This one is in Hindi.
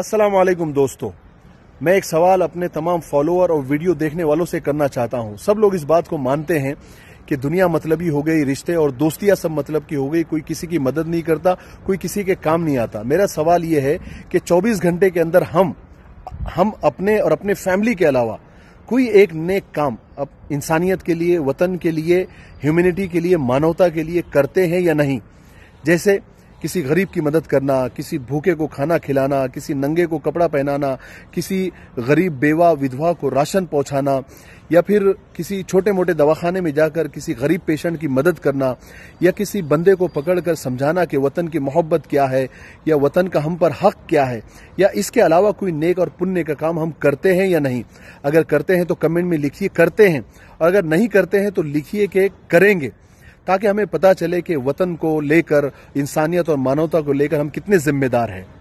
अस्सलाम वालेकुम दोस्तों। मैं एक सवाल अपने तमाम फॉलोअर और वीडियो देखने वालों से करना चाहता हूँ। सब लोग इस बात को मानते हैं कि दुनिया मतलबी हो गई रिश्ते और दोस्तियाँ सब मतलब की हो गई, कोई किसी की मदद नहीं करता, कोई किसी के काम नहीं आता। मेरा सवाल यह है कि 24 घंटे के अंदर हम हम अपने और अपने फैमिली के अलावा कोई एक नेक काम अब इंसानियत के लिए, वतन के लिए ह्यूमैनिटी के लिए, मानवता के लिए करते हैं या नहीं? जैसे किसी गरीब की मदद करना, किसी भूखे को खाना खिलाना, किसी नंगे को कपड़ा पहनाना, किसी गरीब बेवा विधवा को राशन पहुंचाना, या फिर किसी छोटे मोटे दवाखाने में जाकर किसी गरीब पेशेंट की मदद करना, या किसी बंदे को पकड़कर समझाना कि वतन की मोहब्बत क्या है, या वतन का हम पर हक क्या है, या इसके अलावा कोई नेक और पुण्य का काम हम करते हैं या नहीं। अगर करते हैं तो कमेंट में लिखिए, करते हैं। और अगर नहीं करते हैं तो लिखिए कि करेंगे। ताकि हमें पता चले कि वतन को लेकर, इंसानियत और मानवता को लेकर हम कितने जिम्मेदार हैं।